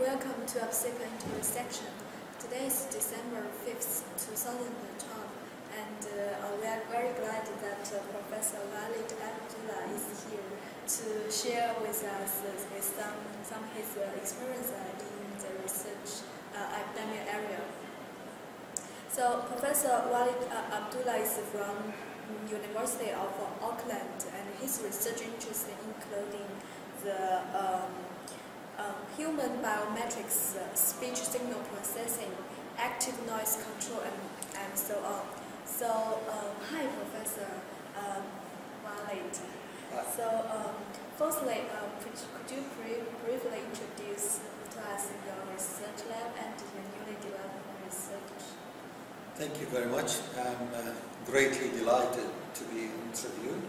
welcome to APSIPA Intersection. Today is December 5th, 2012, and uh, we are very glad that uh, Professor Waleed Abdulla is here to share with us uh, some, some of his uh, experience uh, in the research uh, academic area. So Professor Waleed Abdulla is from University of Auckland, and his research interests including the um, um, human biometrics, uh, speech signal processing, active noise control, and, and so on. So, um, hi, Professor um. So, um, firstly, uh, could, could you bri briefly introduce to us your research lab and your newly developed research? Thank you very much. I'm uh, greatly delighted to be interviewed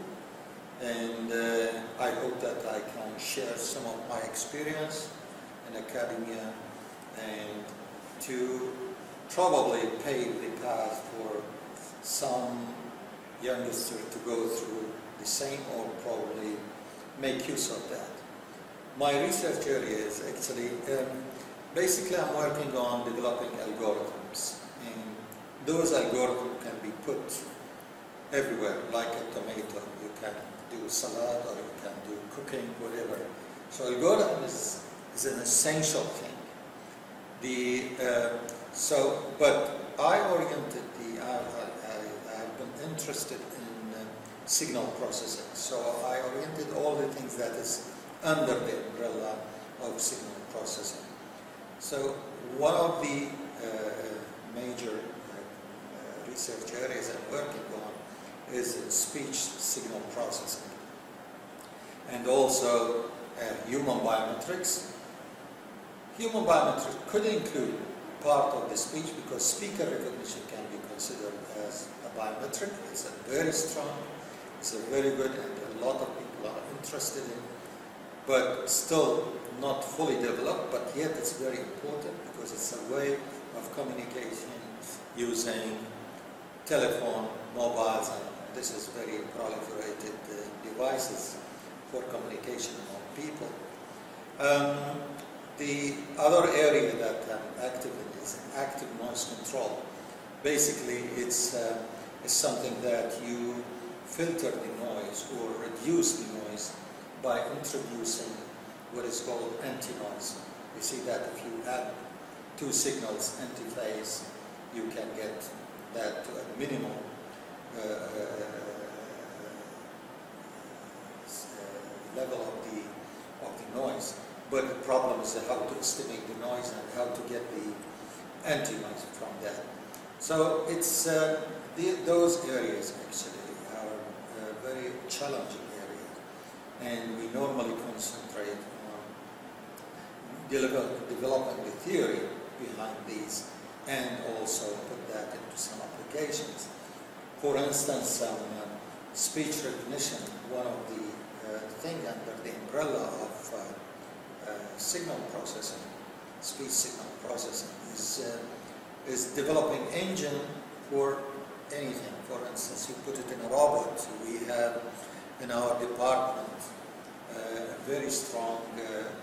and uh, I hope that I can share some of my experience in academia and to probably pave the path for some youngster to go through the same or probably make use of that. My research area is actually, um, basically I'm working on developing algorithms and those algorithms can be put everywhere like a tomato. You can do salad or you can do cooking, whatever. So algorithm is, is an essential thing. The, uh, so, but I oriented the, I, I, have been interested in uh, signal processing. So I oriented all the things that is under the umbrella of signal processing. So one of the uh, major uh, research areas I'm working on is speech signal processing. And also uh, human biometrics. Human biometrics could include part of the speech because speaker recognition can be considered as a biometric. It's a very strong, it's a very good and a lot of people are interested in, but still not fully developed, but yet it's very important because it's a way of communication using telephone, mobiles, and this is very proliferated uh, devices for communication among people. Um, the other area that I'm active in is active noise control. Basically, it's, uh, it's something that you filter the noise or reduce the noise by introducing what is called anti-noise. You see that if you add two signals anti-phase, you can get that to a minimum uh, level of the of the noise. But the problem is how to estimate the noise and how to get the anti-noise from that. So it's uh, the, those areas actually are uh, very challenging areas, and we normally concentrate on develop, developing the theory behind these and also put that into some applications. For instance, um, uh, speech recognition, one of the uh, thing under the umbrella of uh, uh, signal processing, speech signal processing, is, uh, is developing engine for anything. For instance, you put it in a robot. We have in our department a very strong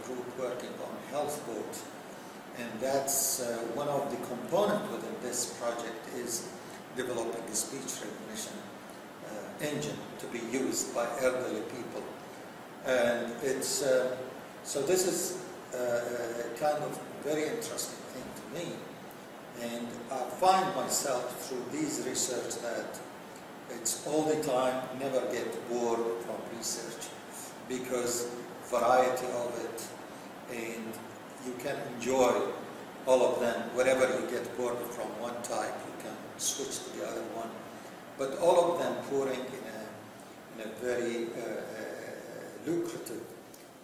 group working on health board and that's uh, one of the components within this project is developing a speech recognition uh, engine to be used by elderly people. And it's, uh, so this is uh, a kind of very interesting thing to me. And I find myself through these research that it's all the time, never get bored from research because variety of it and you can enjoy all of them. Wherever you get bored from one type, you can switch to the other one. But all of them pouring in a, in a very uh, uh, lucrative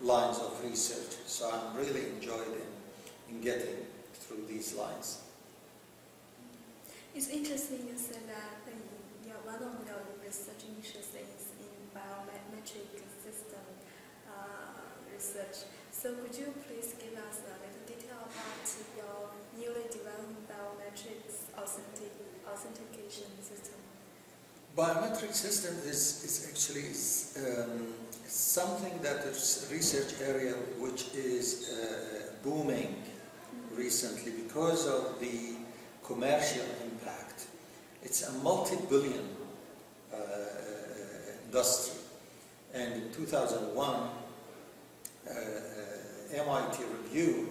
lines of research. So I'm really enjoyed in, in getting through these lines. It's interesting you said that one of your research interests in biometric system uh, research. So could you please give us a little detail about your newly developed biometrics authentic, authentication system? Biometric system is, is actually um, something that is research area which is uh, booming recently because of the commercial impact. It's a multi-billion uh, industry. And in 2001, uh, MIT review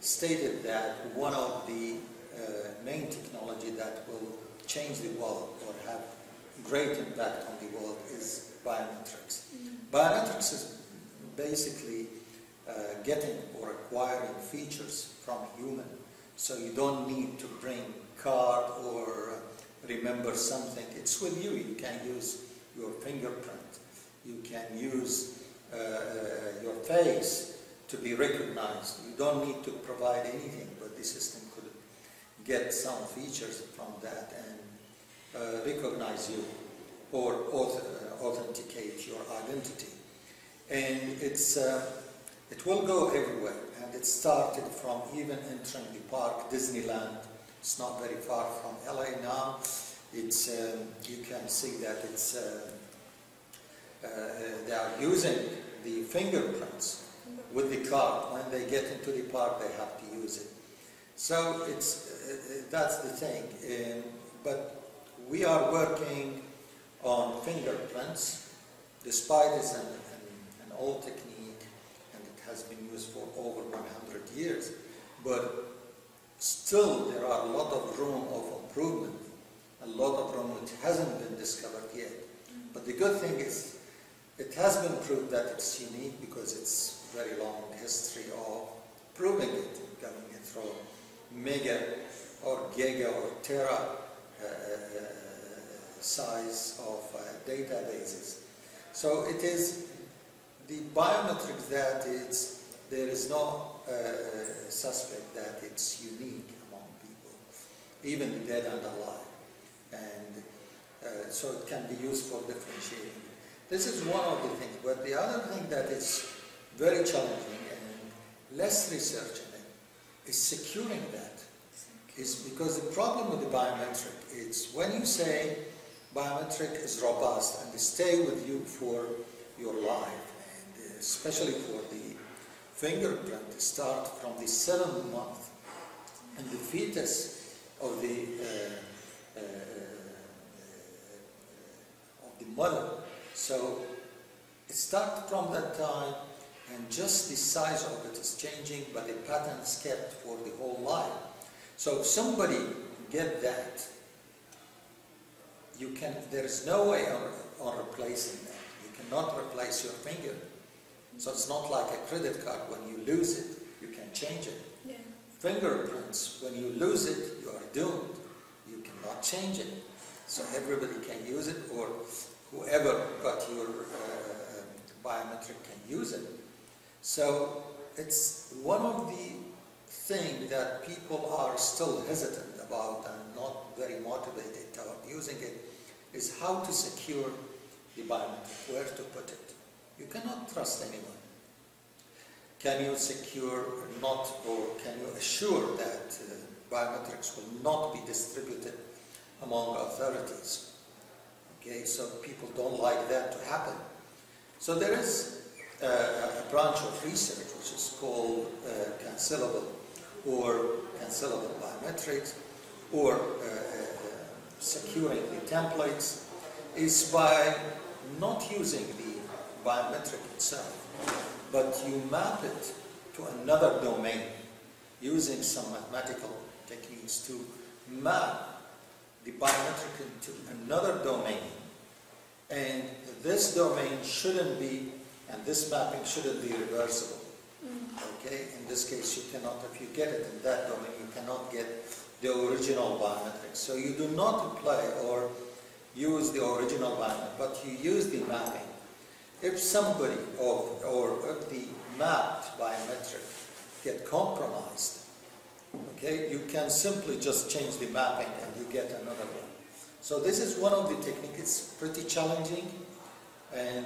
stated that one of the uh, main technology that will change the world or have great impact on the world is biometrics. Mm. Biometrics is basically uh, getting or acquiring features from human. So you don't need to bring card or uh, remember something. It's with you. You can use your fingerprint. You can use uh, uh your face to be recognized. You don't need to provide anything, but the system could get some features from that and uh, recognize you or auth uh, authenticate your identity. And it's, uh, it will go everywhere. And it started from even entering the park, Disneyland. It's not very far from LA now. It's, um, you can see that it's, uh, uh, they are using the fingerprints with the card. When they get into the park, they have to use it. So it's, uh, that's the thing. Um, but we are working on fingerprints, despite it's an, an, an old technique and it has been used for over 100 years. But still, there are a lot of room of improvement, a lot of room which hasn't been discovered yet. But the good thing is, it has been proved that it's unique because it's very long history of proving it, coming going from mega or giga or tera uh, uh, size of uh, databases. So it is the biometrics that it's, there is no uh, suspect that it's unique among people, even dead and alive. And uh, so it can be used for differentiating. This is one of the things. But the other thing that is very challenging and less research in it is securing that. Is because the problem with the biometric is when you say biometric is robust and they stay with you for your life, and especially for the fingerprint, start from the seventh month, and the fetus of the uh, uh, of the mother. So it starts from that time and just the size of it is changing, but the pattern is kept for the whole life. So if somebody get that, you can, there is no way on, on replacing that. You cannot replace your finger. So it's not like a credit card. When you lose it, you can change it. Yeah. Fingerprints, when you lose it, you are doomed. You cannot change it. So everybody can use it, or whoever got your uh, biometric can use it. So it's one of the things that people are still hesitant about and not very motivated about using it is how to secure the biometric, where to put it. You cannot trust anyone. Can you secure not, or can you assure that uh, biometrics will not be distributed among authorities? Okay, so people don't like that to happen. So there is uh, a branch of research which is called uh, cancelable or cancelable biometrics or uh, securing the templates is by not using the biometric itself, but you map it to another domain using some mathematical techniques to map the biometric into another domain. And this domain shouldn't be and this mapping shouldn't be reversible. Mm. Okay, in this case you cannot, if you get it in that domain, you cannot get the original biometrics. So you do not apply or use the original biometric, but you use the mapping. If somebody or, or if the mapped biometric get compromised, okay, you can simply just change the mapping and you get another one. So this is one of the techniques. It's pretty challenging and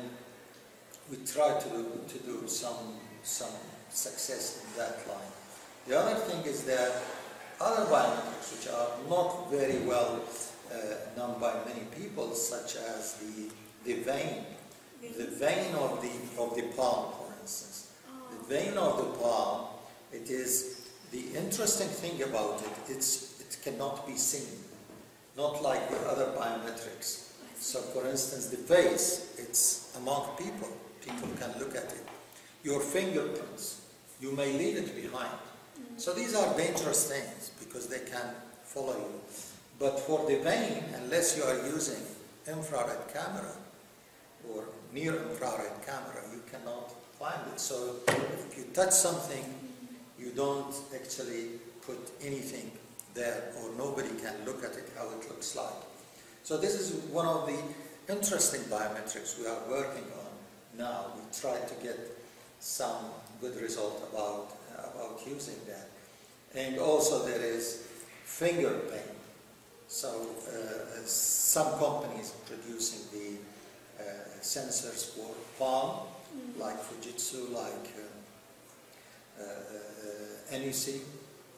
we try to, to do some, some success in that line. The other thing is that other biometrics, which are not very well uh, known by many people, such as the, the vein, the vein of the, of the palm, for instance. The vein of the palm, it is The interesting thing about it, it's, it cannot be seen, not like the other biometrics. So for instance, the face, it's among people. People can look at it. Your fingerprints, you may leave it behind. Mm-hmm. So these are dangerous things because they can follow you. But for the vein, unless you are using infrared camera or near infrared camera, you cannot find it. So if you touch something, mm-hmm. you don't actually put anything there or nobody can look at it how it looks like. So this is one of the interesting biometrics we are working on now. We try to get some good result about, about using that. And also there is finger vein. So uh, some companies producing the uh, sensors for palm, like Fujitsu, like uh, uh, uh NEC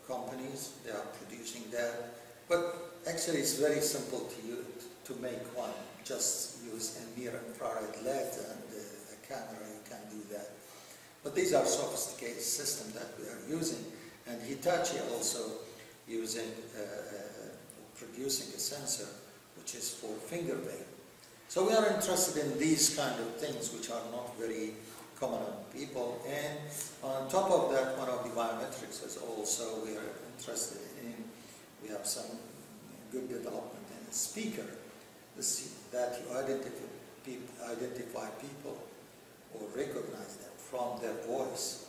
companies, they are producing that. But actually it's very simple to use, to make one. Just use a near infrared LED and a camera, you can do that. But these are sophisticated systems that we are using. And Hitachi also using, uh, uh, producing a sensor which is for finger vein. So we are interested in these kind of things which are not very common people. And on top of that, one of the biometrics is also we are interested in, we have some good development in a speaker that you identify, identify people or recognize them from their voice.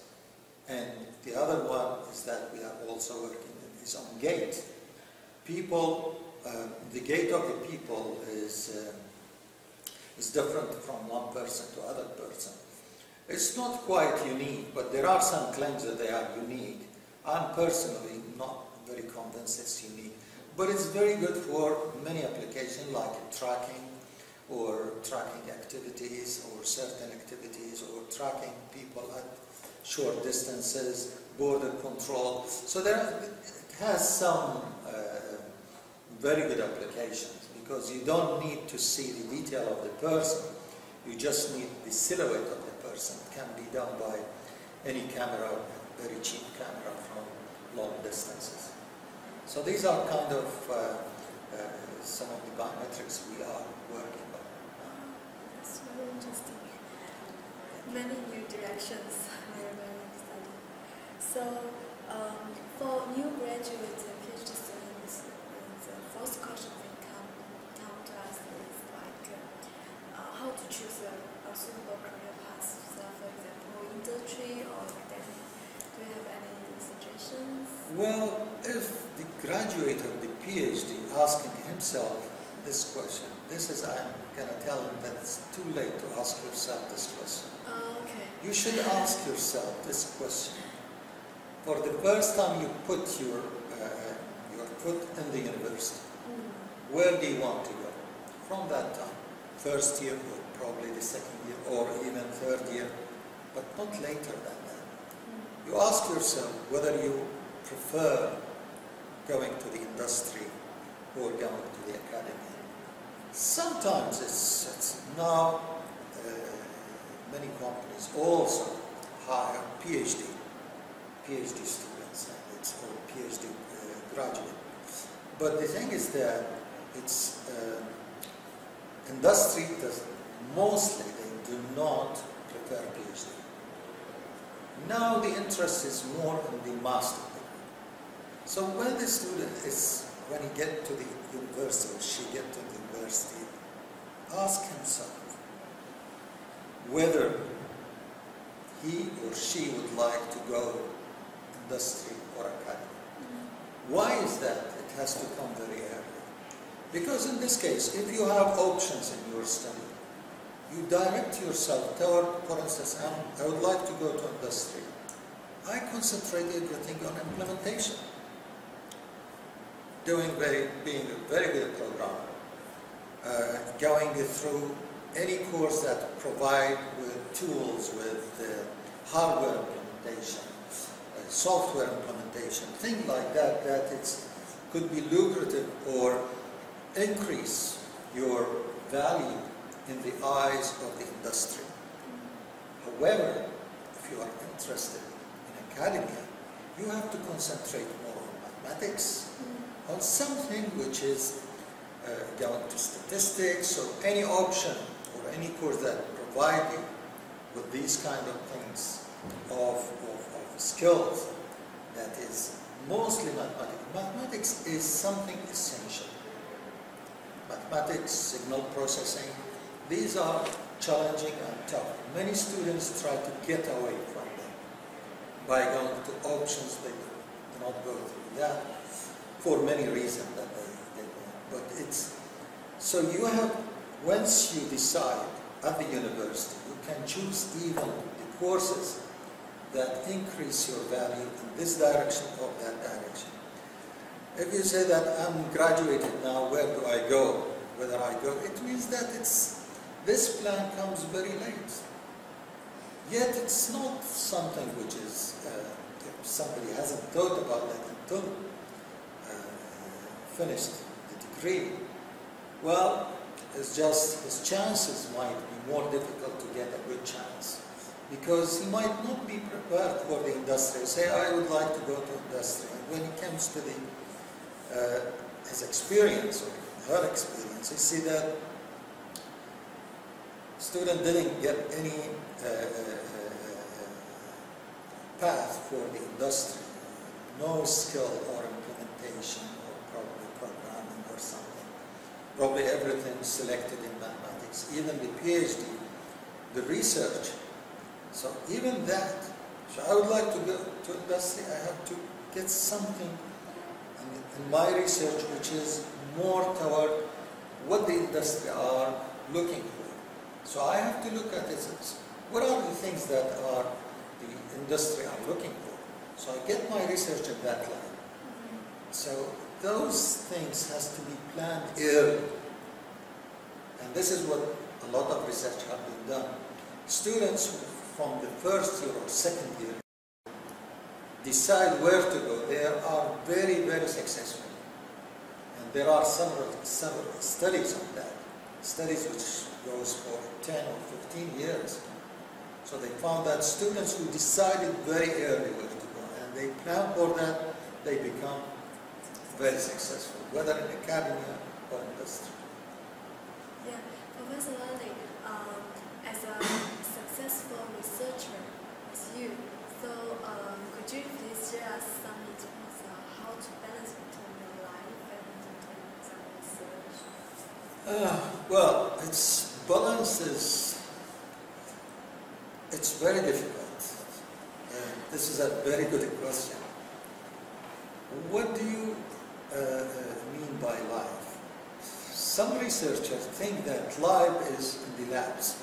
And the other one is that we are also working is on gait. People, uh, the gait of the people is, uh, is different from one person to other person. It's not quite unique, but there are some claims that they are unique. I'm personally not very convinced it's unique. But it's very good for many applications like tracking or tracking activities or certain activities or tracking people at short distances, border control. So there are, it has some uh, very good applications because you don't need to see the detail of the person. You just need the silhouette of can be done by any camera, very cheap camera from long distances. So these are kind of uh, uh, some of the biometrics we are working on. That's very interesting. Many new directions. Very, very exciting. So um, for new graduates and PhD students, the first question they come, come to us is like uh, uh, how to choose a, a suitable career path. So for example, industry or academic. Do you have any suggestions? Well, if the graduate of the PhD asking himself this question, this is, I'm going to tell him that it's too late to ask yourself this question. Uh, okay. You should ask yourself this question. For the first time you put your, uh, your foot in the university, mm. where do you want to go? From that time, first year or probably the second year or even third year, but not later than that. Mm. You ask yourself whether you prefer going to the industry or going to the academy. Sometimes it's, it's now uh, many companies also hire PhD, PhD students, and it's called PhD uh, graduate. But the thing is that it's uh, industry does mostly they do not prefer PhD. Now the interest is more in the master so when the student is, when he get to the university or she get to the university, ask himself whether he or she would like to go industry or academy. Mm-hmm. Why is that? It has to come very early. Because in this case, if you have options in your study, you direct yourself toward, for instance, I would like to go to industry. I concentrate everything on implementation doing very, being a very good programmer, uh, going through any course that provide with tools, with uh, hardware implementation, uh, software implementation, things like that, that it could be lucrative or increase your value in the eyes of the industry. However, if you are interested in academia, you have to concentrate more on mathematics, on something which is uh, going to statistics or any option or any course that provide you with these kind of things of, of, of skills that is mostly mathematics. Mathematics is something essential. Mathematics, signal processing, these are challenging and tough. Many students try to get away from them by going to options they do not go through that for many reasons that they, they don't. But it's, so you have, once you decide at the university, you can choose even the courses that increase your value in this direction or that direction. If you say that I'm graduated now, where do I go? Whether I go, it means that it's this plan comes very late. Yet it's not something which is, uh, somebody hasn't thought about that until uh, finished the degree. Well, it's just his chances might be more difficult to get a good chance because he might not be prepared for the industry. Say, I would like to go to industry. And when it comes to the, uh, his experience or her experience, you see that student didn't get any uh, uh, uh, path for the industry, no skill or implementation or probably programming or something. Probably everything selected in mathematics, even the PhD, the research. So even that, so I would like to go to industry, I have to get something in, in my research which is more toward what the industry are looking for. So I have to look at this. What are the things that are the industry are looking for? So I get my research in that line. So those things has to be planned early. And this is what a lot of research have been done. Students from the first year or second year decide where to go. They are very, very successful. And there are several, several studies on that. Studies which goes for 10 or 15 years. So they found that students who decided very early where to go and they plan for that, they become very successful, whether in academia or industry. Yeah, Professor Lally, um, as a successful researcher as you, so um, could you please share us some tips on how to balance between your life and some research? Uh, well, it's balance is, it's very difficult. And this is a very good question. What do you Uh, uh, mean by life? Some researchers think that life is in the labs.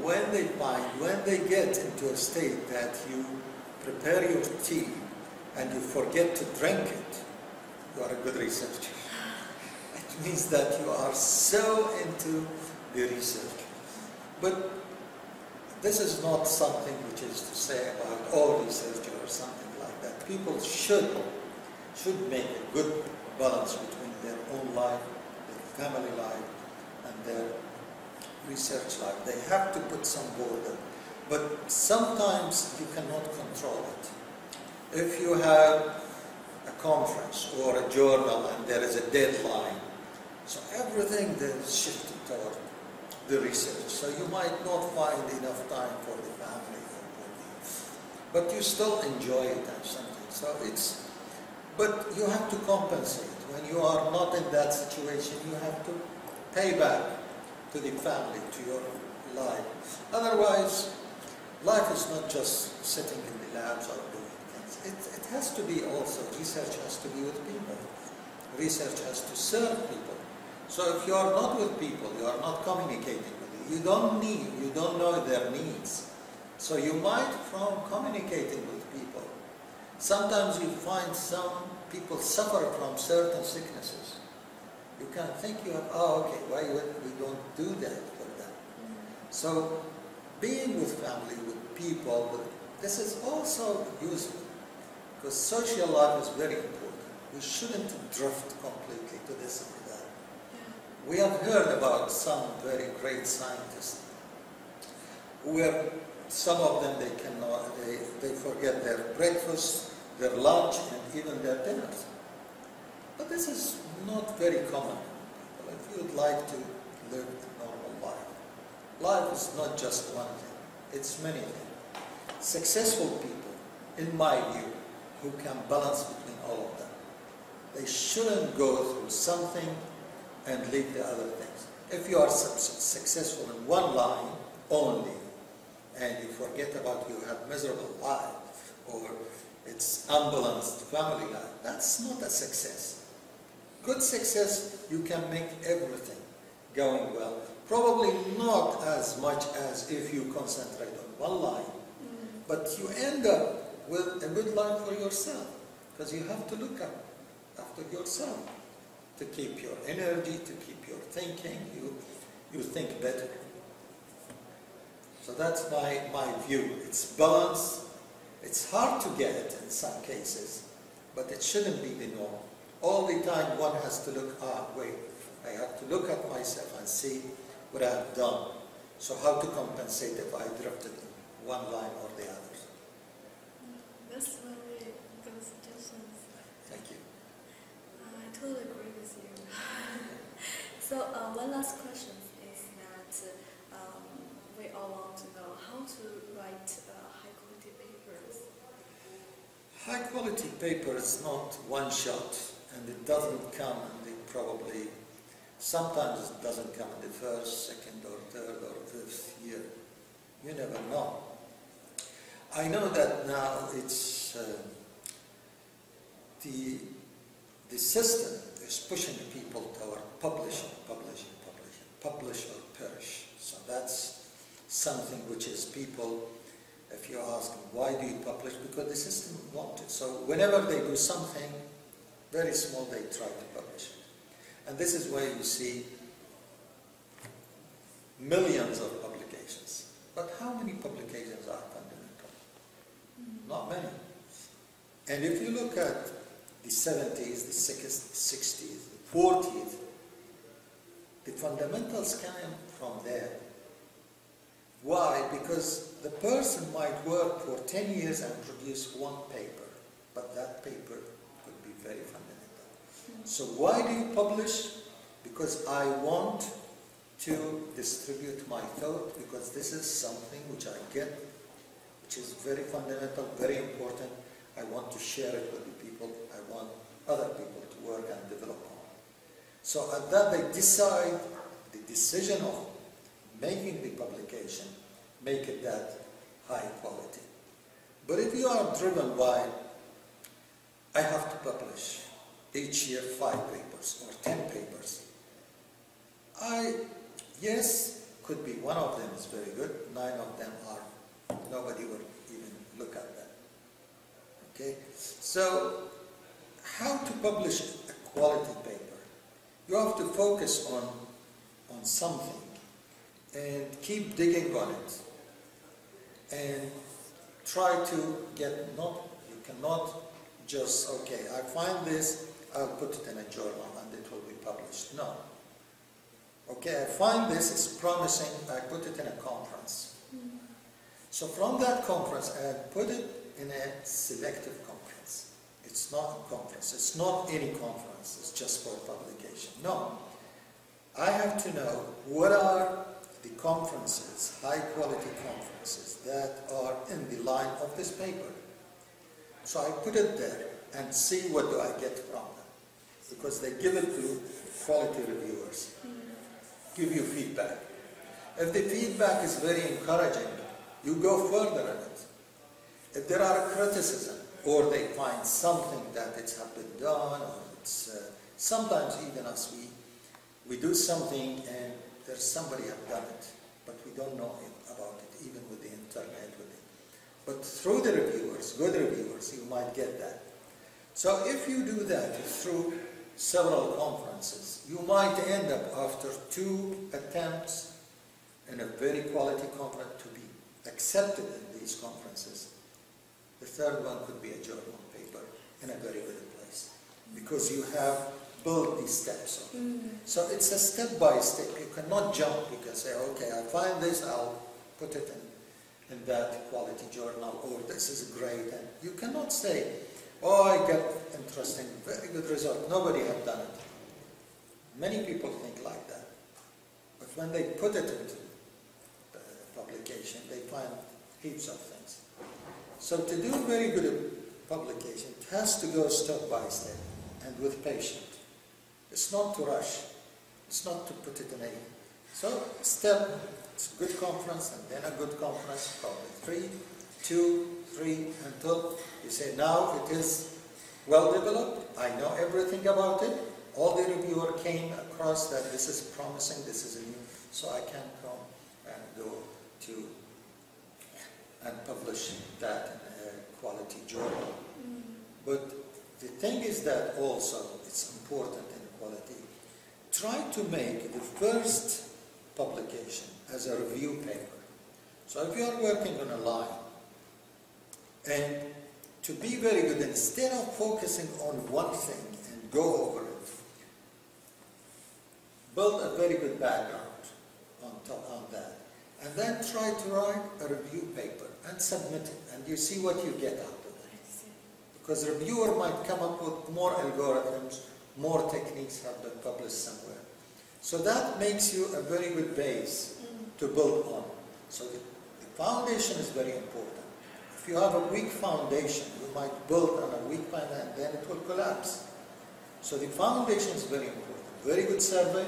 when they find, when they get into a state that you prepare your tea and you forget to drink it, you are a good researcher It means that you are so into the research. But this is not something which is to say about all research or something like that. People should, should make a good balance between their own life, their family life, and their research life. They have to put some border. But sometimes you cannot control it. If you have a conference or a journal and there is a deadline, so everything then shifted toward the research. So you might not find enough time for the family, but you still enjoy it and something. So it's, but you have to compensate. When you are not in that situation, you have to pay back to the family, to your life. Otherwise, life is not just sitting in the labs or doing things. It, it has to be also, research has to be with people. Research has to serve people. So if you are not with people, you are not communicating with them, you don't need, you don't know their needs. So you might, from communicating with sometimes you find some people suffer from certain sicknesses. You can think you have, oh, okay, why we don't do that for them? Mm-hmm. So being with family, with people, with, this is also useful because social life is very important. We shouldn't drift completely to this and that. we have heard about some very great scientists who were some of them they cannot, they, they forget their breakfast, their lunch, and even their dinners. But this is not very common. If you would like to live a normal life, life is not just one thing, it's many things. Successful people, in my view, who can balance between all of them, they shouldn't go through something and leave the other things. If you are successful in one line only, and you forget about you have miserable life, or it's unbalanced family life, that's not a success. Good success, you can make everything going well. Probably not as much as if you concentrate on one line, mm. but you end up with a good life for yourself, because you have to look up after yourself to keep your energy, to keep your thinking, you, you think better. So that's my, my view. It's balance. It's hard to get it in some cases, but it shouldn't be the norm. All the time one has to look, ah, wait, I have to look at myself and see what I've done. So how to compensate if I drifted one line or the other. That's very good suggestions. Thank you. I totally agree with you. so uh, one last question is that um, we all want to know how to write uh, high quality papers. High quality paper is not one shot and it doesn't come in the probably, sometimes it doesn't come in the first, second or third or fifth year. You never know. I know that now it's uh, the, the system is pushing people toward publishing, publishing, publishing, publish or perish. So that's something which is people, if you ask why do you publish? Because the system wants it. So whenever they do something very small, they try to publish it. And this is where you see millions of publications. But how many publications are fundamental? Not many. And if you look at the 70s, the 60s, the 40s, the fundamentals came from there. Why? Because the person might work for 10 years and produce one paper, but that paper could be very fundamental. So why do you publish? Because I want to distribute my thought, because this is something which I get, which is very fundamental, very important. I want to share it with the people. I want other people to work and develop on. So at that they decide the decision of making the publication, make it that high quality. But if you are driven by, I have to publish each year five papers or ten papers, I, yes, could be one of them is very good, nine of them are, nobody will even look at them. Okay, so how to publish a quality paper? You have to focus on, on something and keep digging on it. And try to get not you cannot just okay I find this I'll put it in a journal and it will be published. No. Okay I find this it's promising I put it in a conference. So from that conference I put it in a selective conference. It's not a conference it's not any conference it's just for publication. No. I have to know what are the conferences, high quality conferences that are in the line of this paper. So I put it there and see what do I get from them. Because they give it to quality reviewers, give you feedback. If the feedback is very encouraging, you go further in it. If there are criticism or they find something that it's have been done or it's uh, sometimes even as we we do something and there's somebody have done it, but we don't know about it, even with the internet. With it. But through the reviewers, good reviewers, you might get that. So if you do that through several conferences, you might end up after two attempts in a very quality conference to be accepted in these conferences. The third one could be a journal paper in a very good place because you have build these steps. Mm. So it's a step by step. You cannot jump. You can say, okay, I find this, I'll put it in in that quality journal or this is great. And you cannot say, oh, I got interesting, very good result. Nobody had done it. Many people think like that. But when they put it into the publication, they find heaps of things. So to do very good publication, it has to go step by step and with patience. It's not to rush. It's not to put it in a... So step, it's a good conference and then a good conference, probably three, two, three, until you say, now it is well developed, I know everything about it, all the reviewer came across that this is promising, this is a new, so I can come and go to and publish that in a quality journal. Mm. But the thing is that also, it's important try to make the first publication as a review paper. So if you are working on a line, and to be very good, instead of focusing on one thing and go over it, build a very good background on top on that. And then try to write a review paper and submit it, and you see what you get out of it. Because a reviewer might come up with more algorithms, more techniques have been published somewhere. So that makes you a very good base mm. to build on. So the, the foundation is very important. If you have a weak foundation, you might build on a weak foundation, and then it will collapse. So the foundation is very important. Very good survey,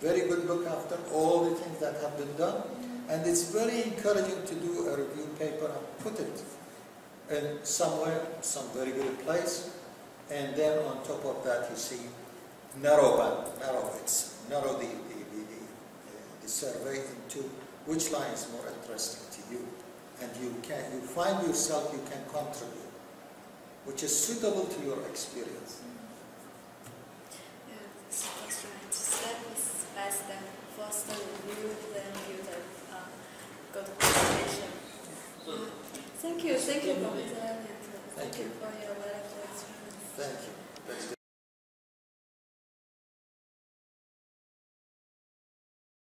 very good book after all the things that have been done. Mm. And it's very encouraging to do a review paper and put it in somewhere, some very good place. And then on top of that, you see narrow band, narrow it's narrow the, the, the, the, uh, the survey into which line is more interesting to you. And you can you find yourself you can contribute, which is suitable to your experience. Mm-hmm. Yeah, that's, that's right. Step is best and first review, then build a uh, good presentation. Uh, thank you, thank you, Professor Elliot. Thank you for your valuable experience. Thank you.